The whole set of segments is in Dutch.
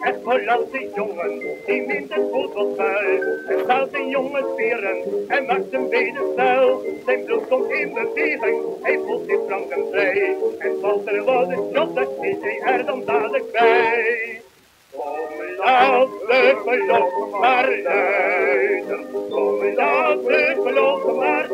Echt Hollandse jongen, die mint het voetbalspel. En staat een jongen speren en maakt zijn benen snel. Zijn bloed komt in beweging, hij voelt zich frank en vrij. En valt er wat een dat is hij er dan dadelijk bij. Kom laat de belofte maar luiden, kom laat de belofte maar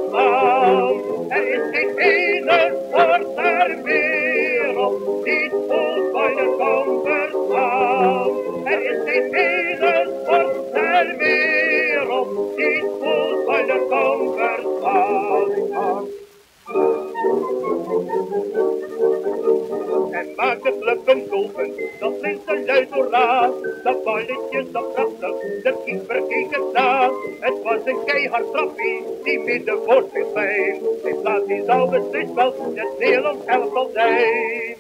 En maakt de club een doelpunt, dat is een luid hoera. Dat balletje zat prachtig, de keeper keek het na. Het was een keihard trappie, die midden voor zich zijn. In plaats die zou beslist wel het Nederlands elftal zijn.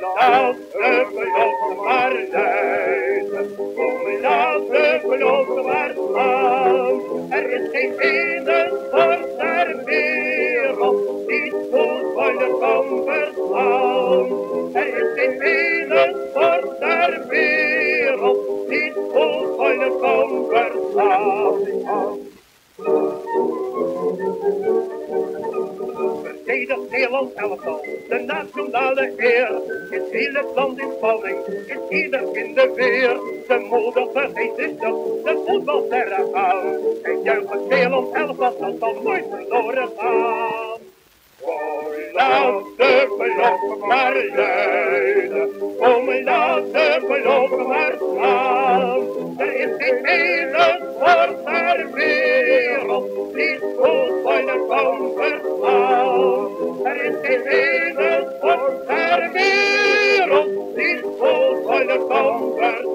Laat de belofte maar luiden, kom laat de belofte maar staan. Er is geen Nederland Nederlands elftal de nationale eer. Is heel het land in spanning, is ieder in de weer. De moeder vergeet is dat, de voetbalsterren aan. En juicht het Nederland elftal, dat zal nooit verloren gaan. Kom, laat de belofte maar leiden, kom, laat de belofte maar slaan. Er is geen ene voor haar weer. voglio conversare.